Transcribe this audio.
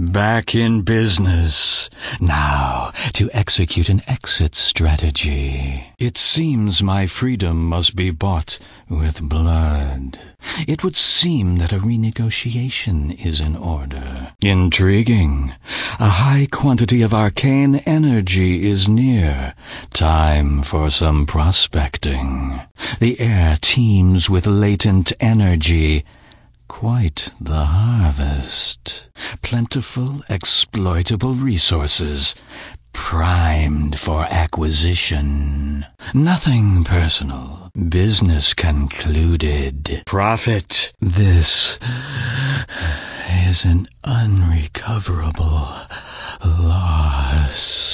Back in business. Now, to execute an exit strategy. It seems my freedom must be bought with blood. It would seem that a renegotiation is in order. Intriguing. A high quantity of arcane energy is near. Time for some prospecting. The air teems with latent energy. Quite the harvest. Plentiful, exploitable resources. Primed for acquisition. Nothing personal. Business concluded. Profit. This is an unrecoverable loss.